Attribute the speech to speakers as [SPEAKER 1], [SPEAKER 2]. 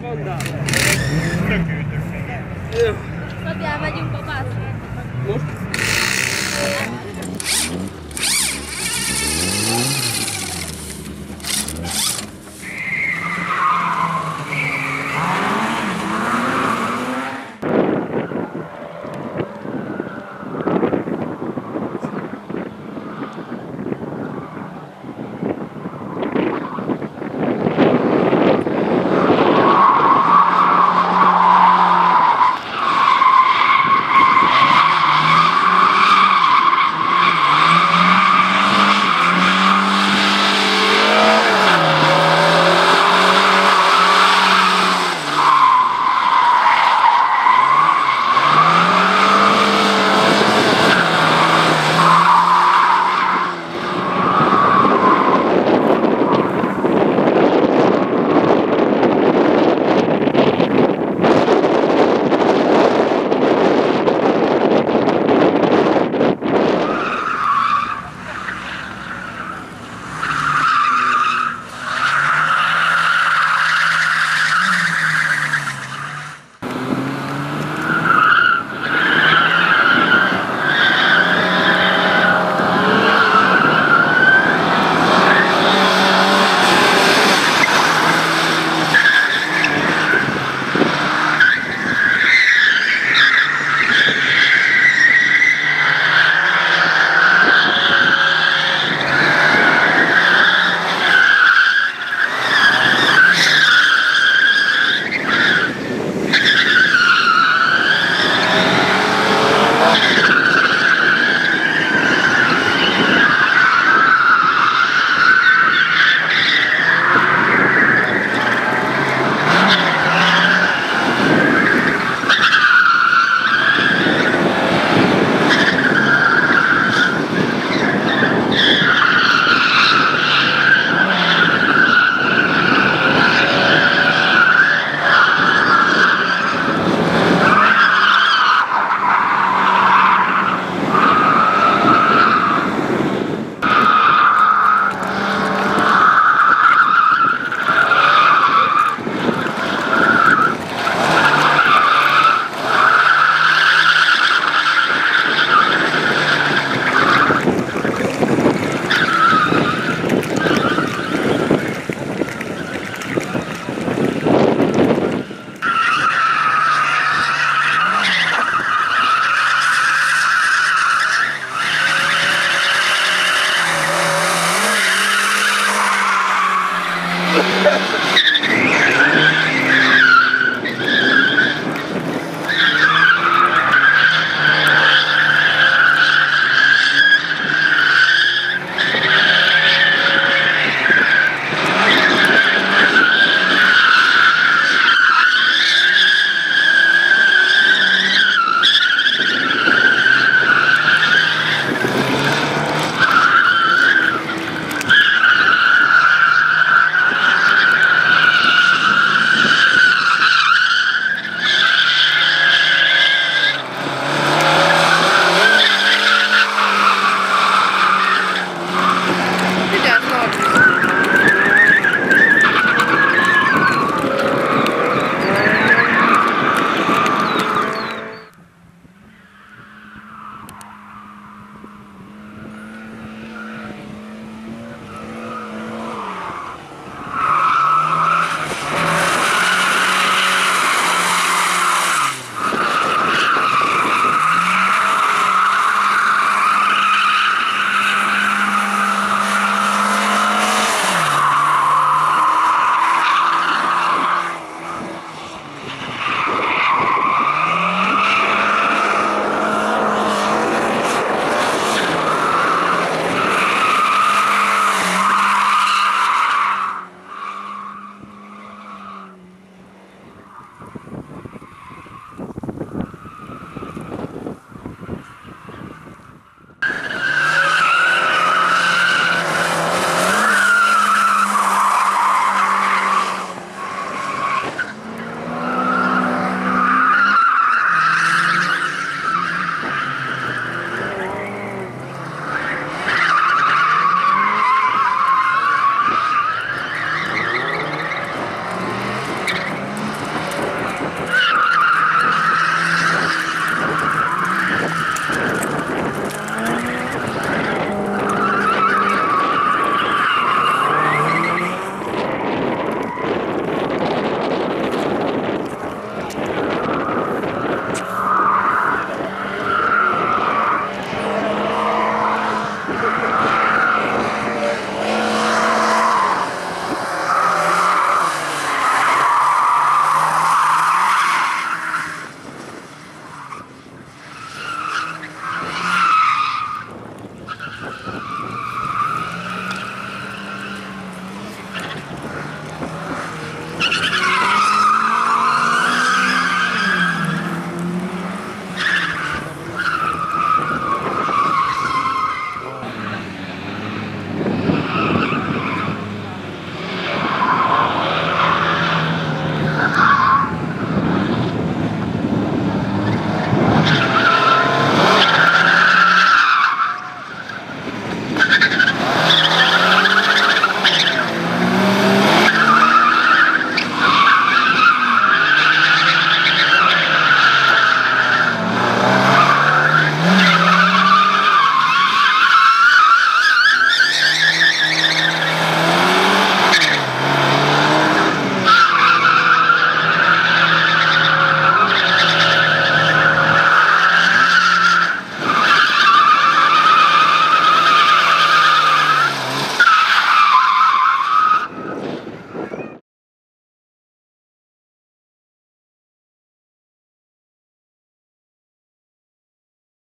[SPEAKER 1] Dobbiamo di un po'